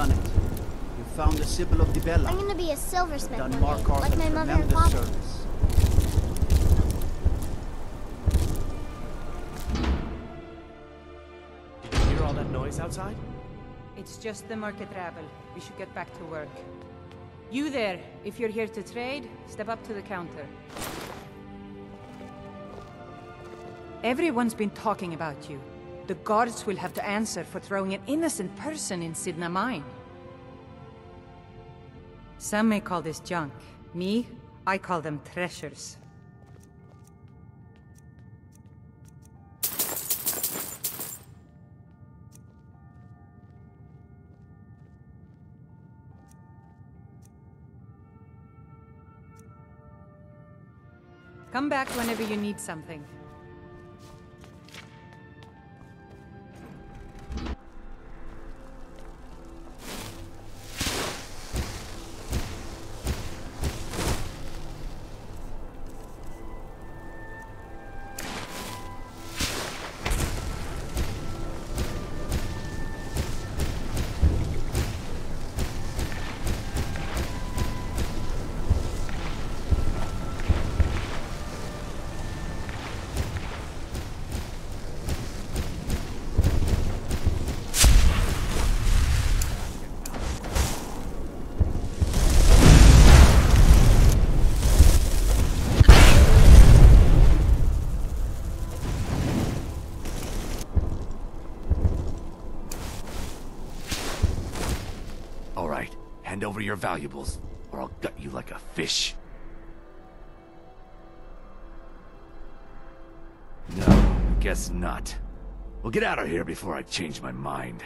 done it. You found the Sibyl of Dibella. I'm gonna be a silversmith Done one day, like my mother and father. service. Did you hear all that noise outside? It's just the market rabble. We should get back to work. You there, if you're here to trade, step up to the counter. Everyone's been talking about you. The guards will have to answer for throwing an innocent person in Cidhna Mine. Some may call this junk. Me, I call them treasures. Come back whenever you need something. Hand over your valuables, or I'll gut you like a fish. No, guess not. Well, get out of here before I change my mind.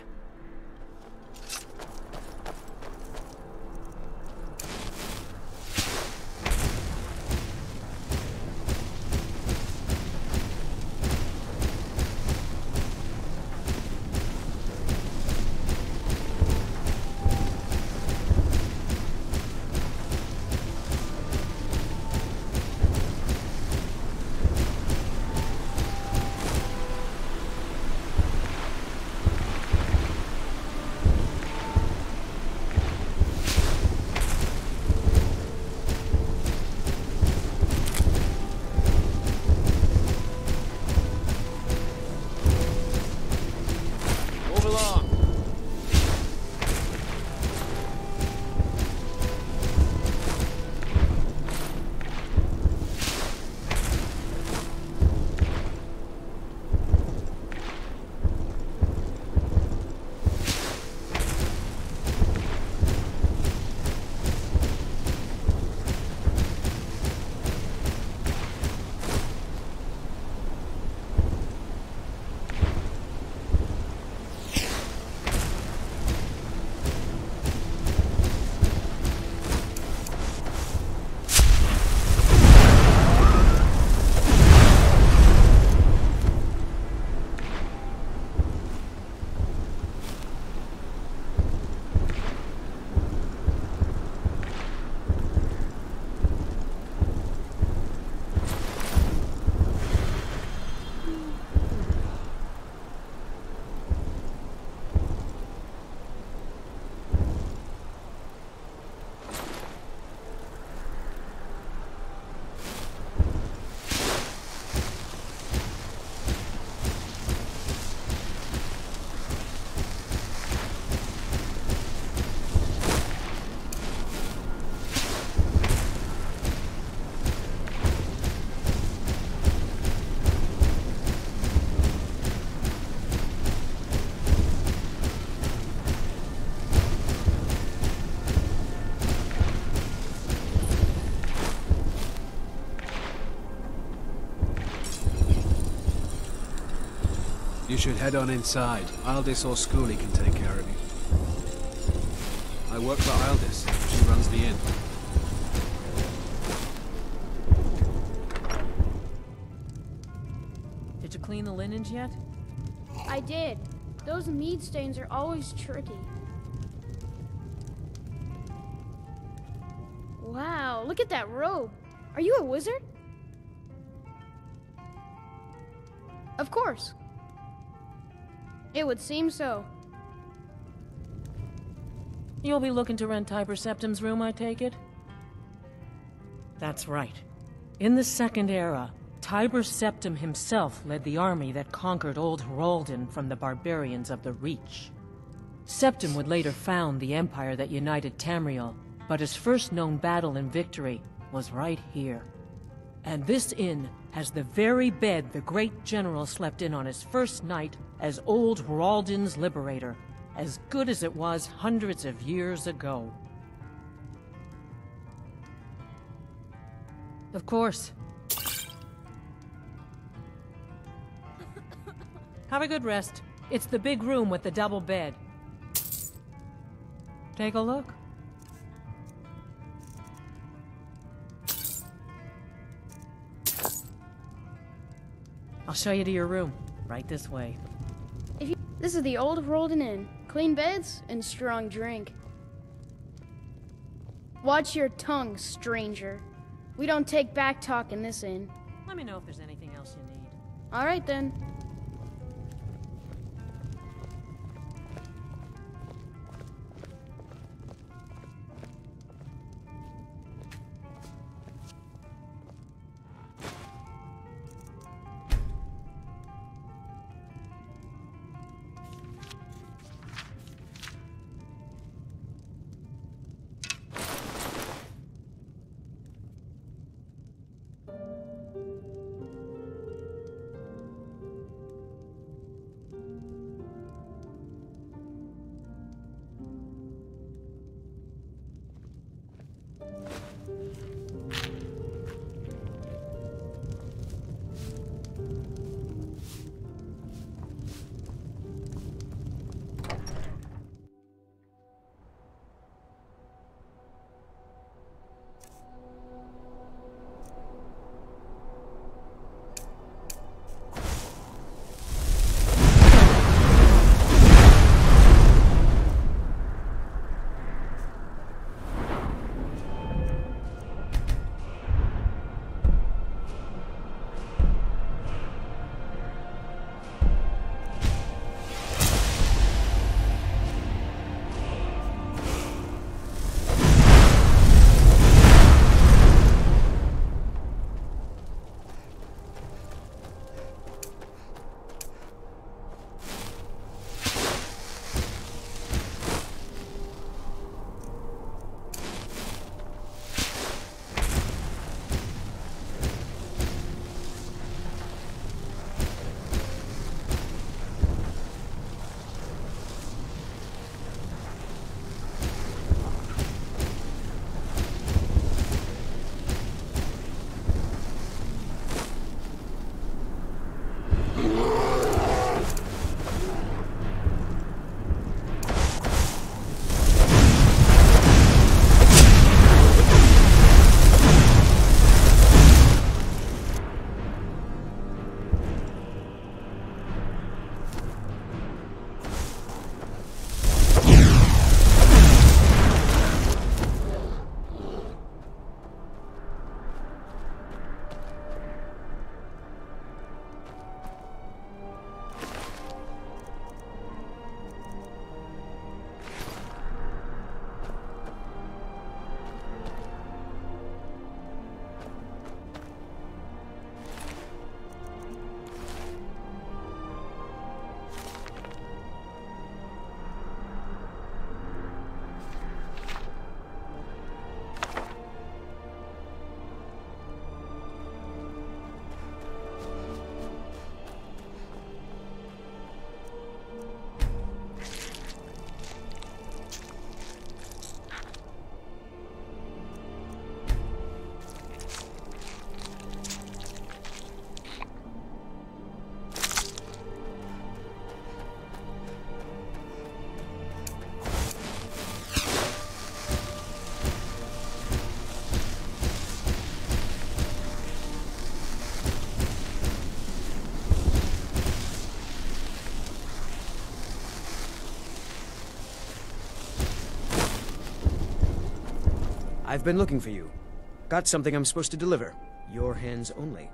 Should head on inside. Eydis or Skuli can take care of you. I work for Eydis. She runs the inn. Did you clean the linens yet? I did. Those mead stains are always tricky. Wow, look at that robe. Are you a wizard? It would seem so. You'll be looking to rent Tiber Septim's room, I take it? That's right. In the Second Era, Tiber Septim himself led the army that conquered Old Hroldan from the barbarians of the Reach. Septim would later found the empire that united Tamriel, but his first known battle and victory was right here. And this inn has the very bed the great general slept in on his first night as Old Hroldan's liberator, as good as it was hundreds of years ago. Of course. Have a good rest. It's the big room with the double bed. Take a look. I'll show you to your room. Right this way. If you, this is the old Hroldan Inn. Clean beds and strong drink. Watch your tongue, stranger. We don't take back talk in this inn. Let me know if there's anything else you need. All right then. I've been looking for you. Got something I'm supposed to deliver. Your hands only.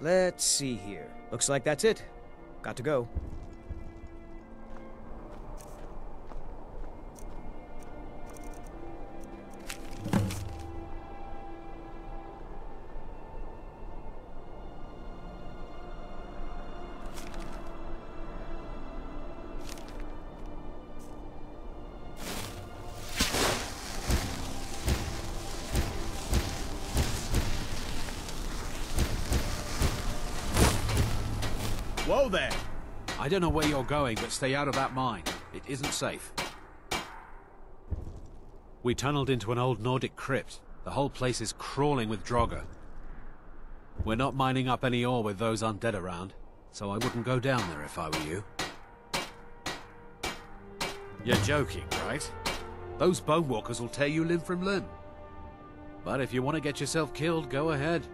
Let's see here. Looks like that's it. Got to go. Don't know where you're going, but stay out of that mine. It isn't safe. We tunneled into an old Nordic crypt. The whole place is crawling with Draugr. We're not mining up any ore with those undead around, so I wouldn't go down there if I were you. You're joking, right? Those bone walkers will tear you limb from limb. But if you want to get yourself killed, go ahead.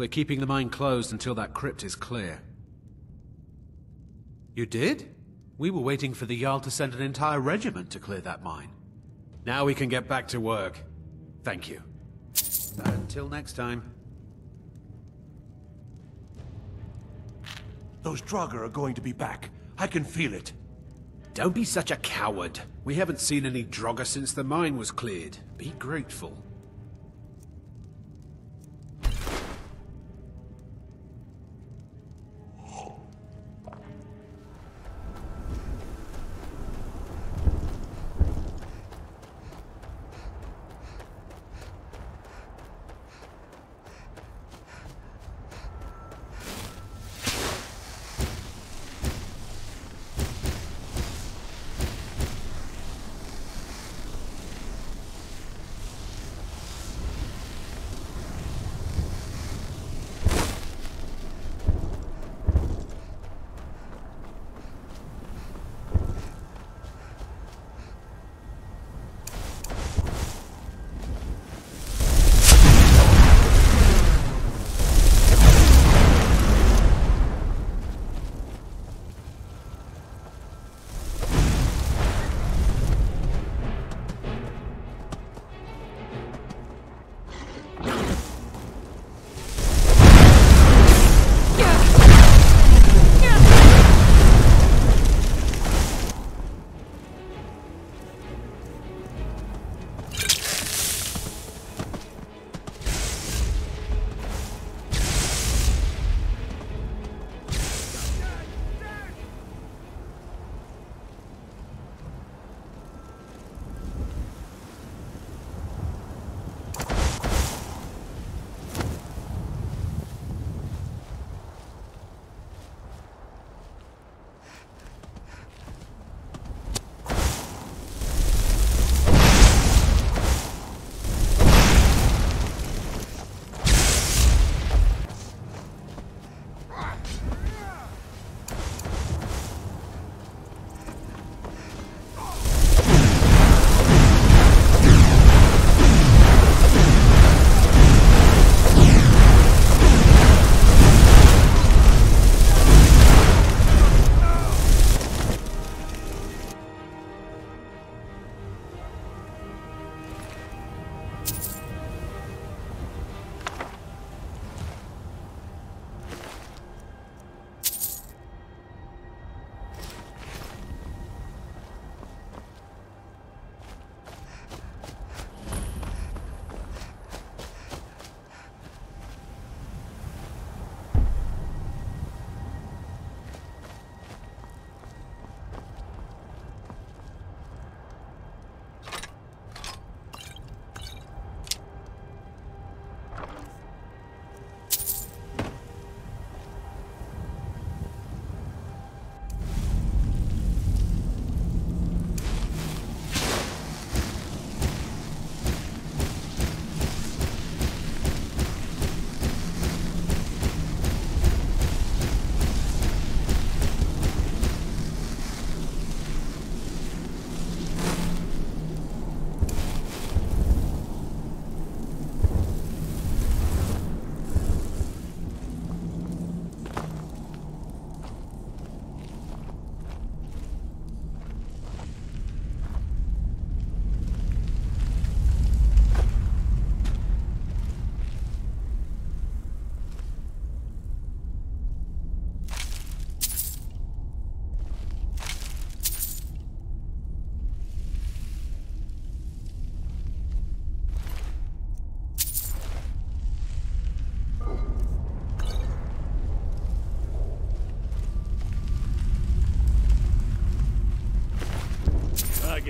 We're keeping the mine closed until that crypt is clear. You did? We were waiting for the Jarl to send an entire regiment to clear that mine. Now we can get back to work. Thank you. Until next time. Those Draugr are going to be back. I can feel it. Don't be such a coward. We haven't seen any Draugr since the mine was cleared. Be grateful.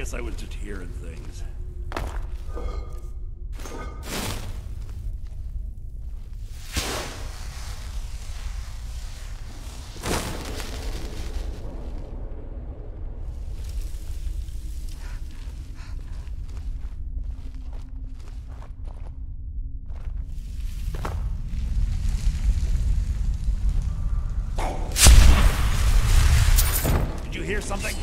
Guess I was just hearing things. Did you hear something?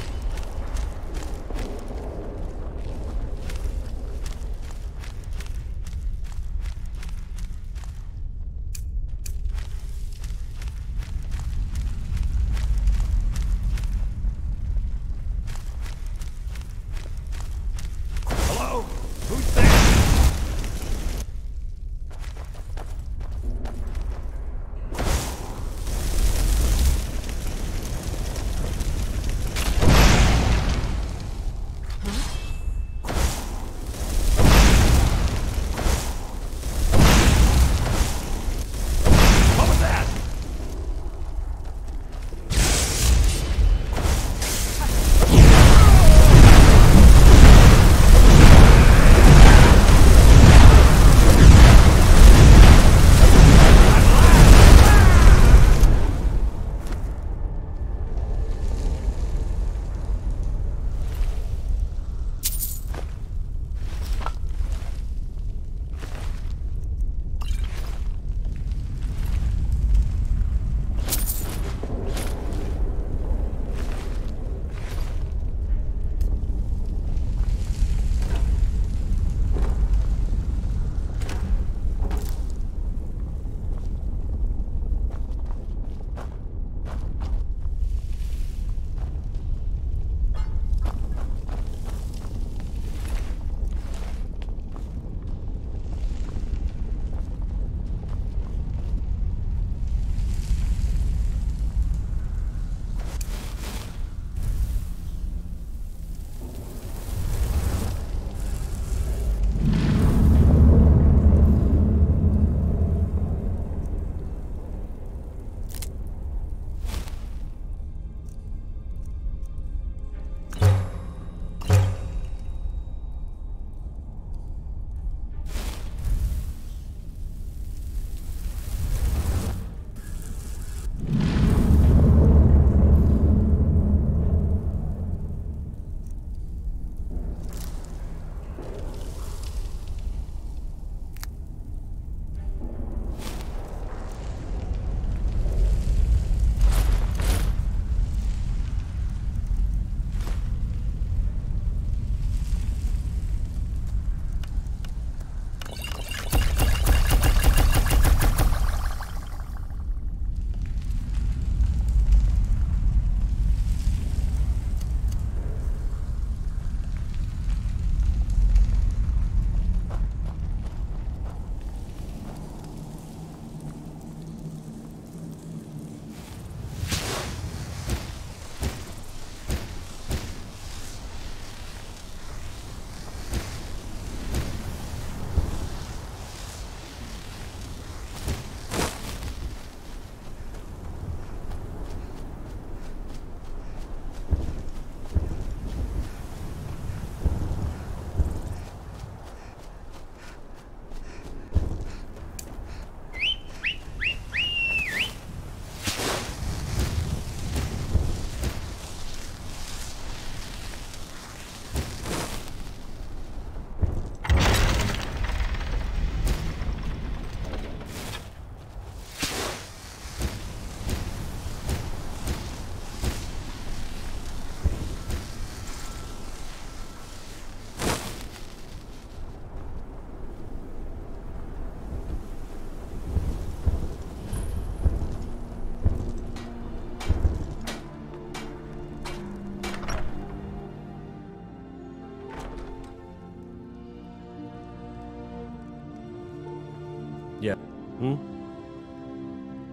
Hmm?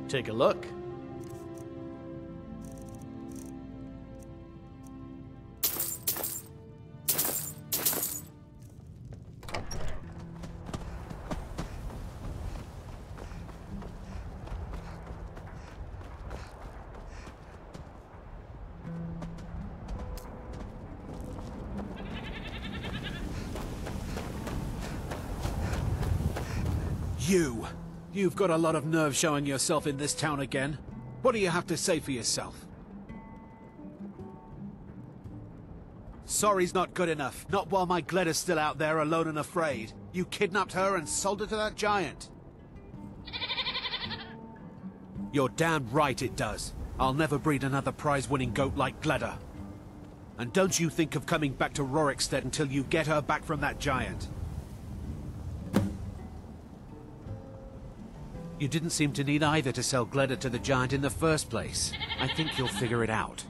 Take a look. You've got a lot of nerve showing yourself in this town again. What do you have to say for yourself? Sorry's not good enough. Not while my Gleda's still out there alone and afraid. You kidnapped her and sold her to that giant. You're damn right it does. I'll never breed another prize-winning goat like Gleda. And don't you think of coming back to Rorikstead until you get her back from that giant. You didn't seem to need either to sell Gleda to the giant in the first place. I think you'll figure it out.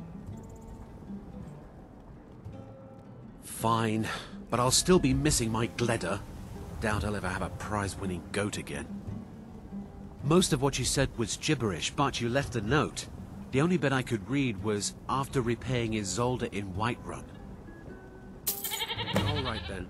Fine, but I'll still be missing my Gleda. Doubt I'll ever have a prize-winning goat again. Most of what you said was gibberish, but you left a note. The only bit I could read was after repaying Ysolda in Whiterun. All right then.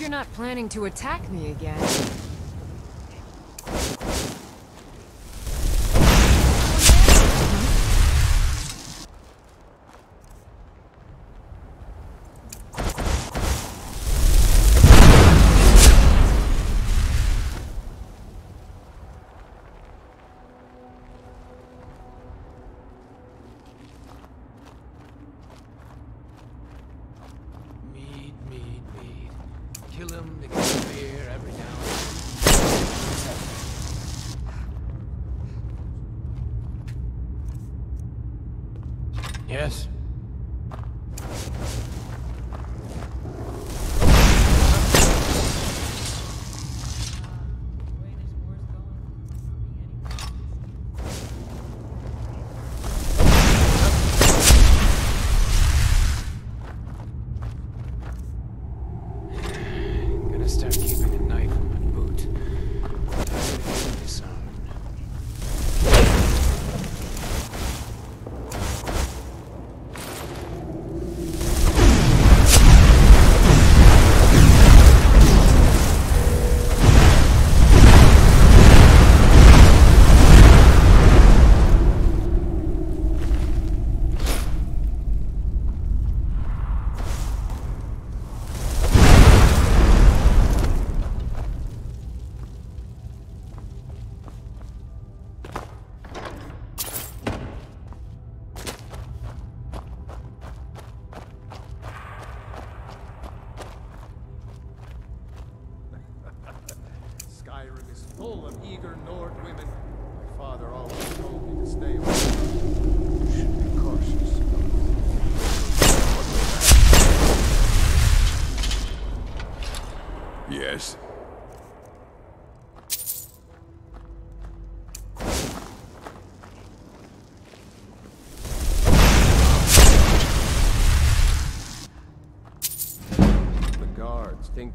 You're not planning to attack me again.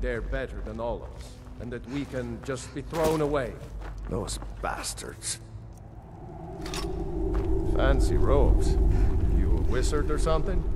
they're better than all of us, and that we can just be thrown away. Those bastards. Fancy robes. You a wizard or something?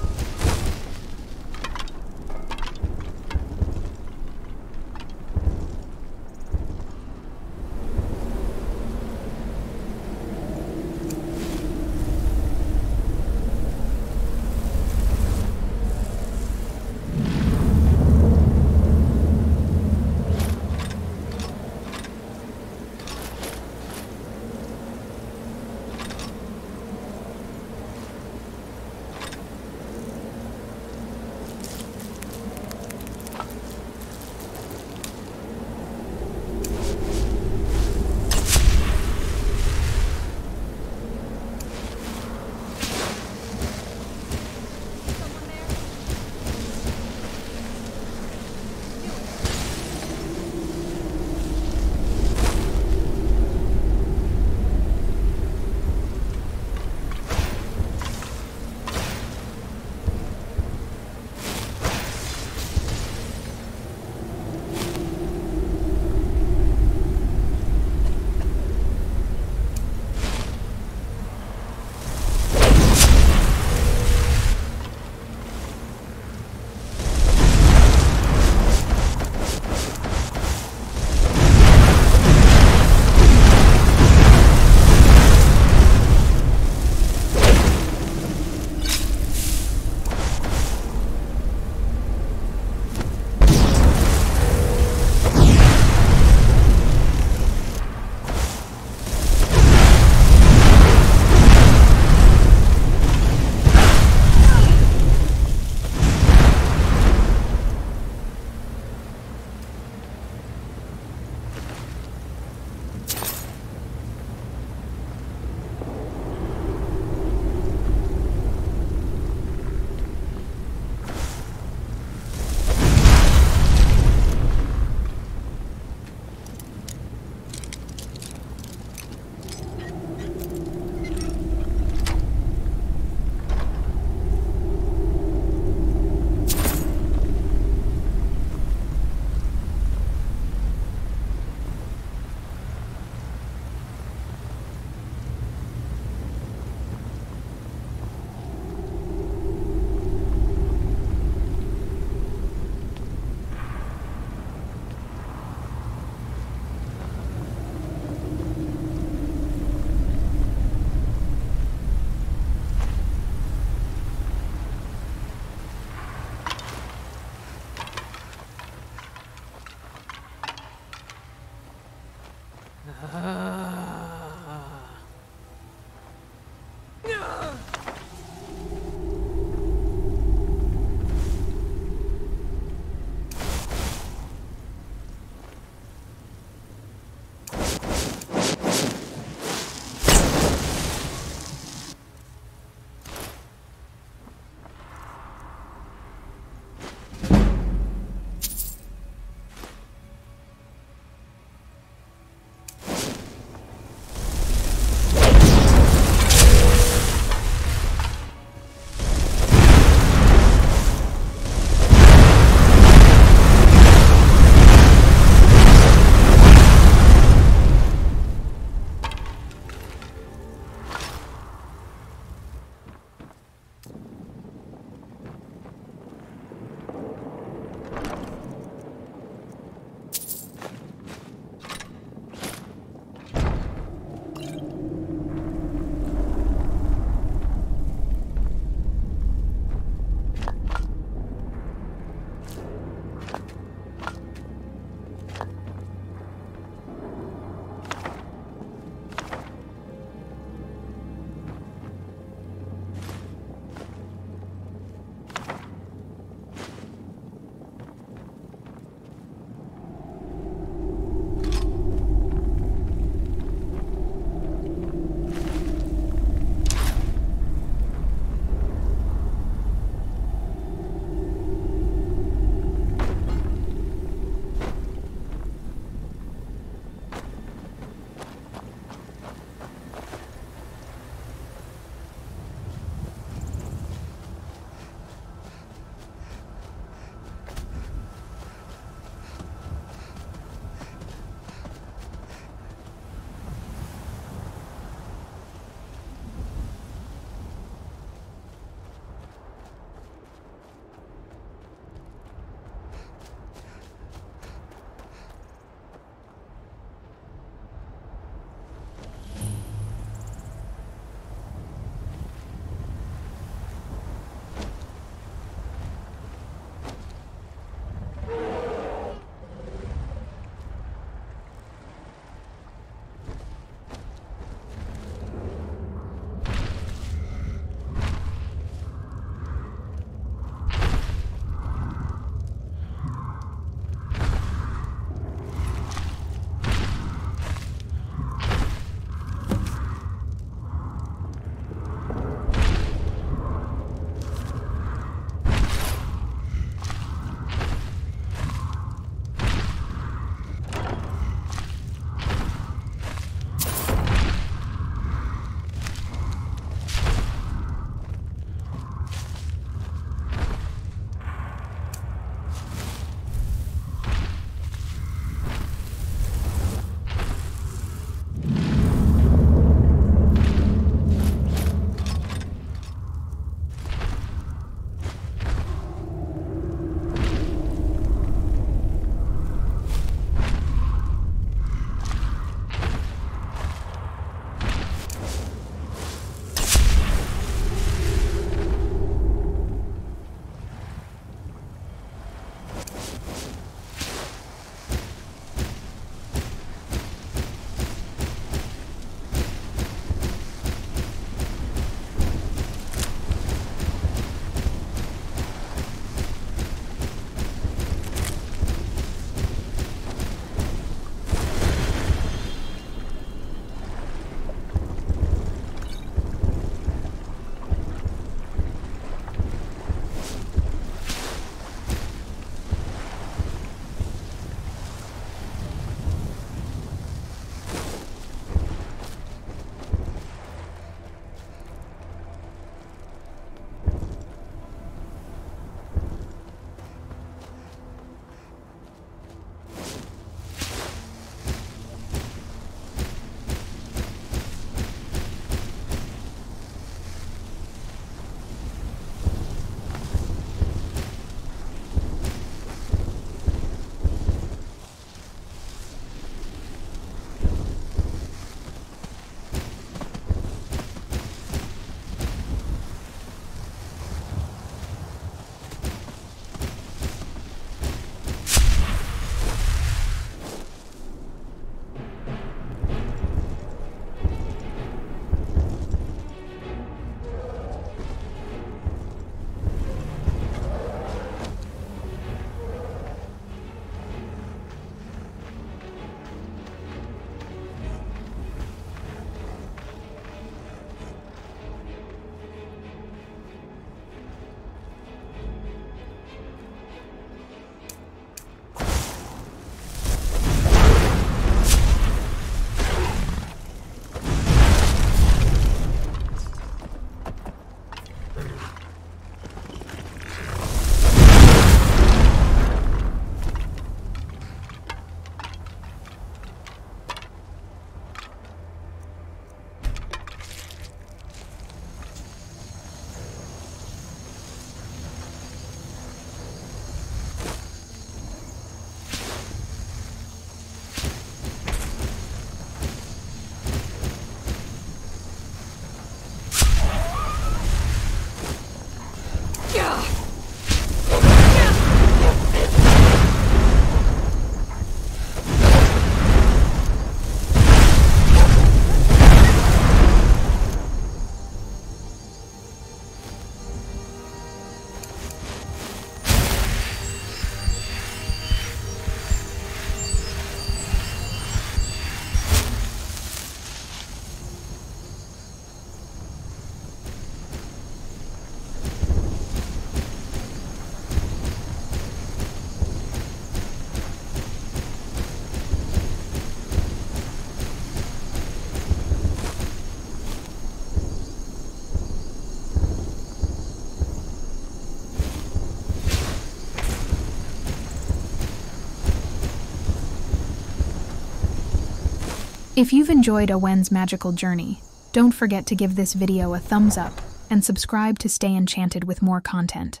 If you've enjoyed Awen's magical journey, don't forget to give this video a thumbs up and subscribe to stay enchanted with more content.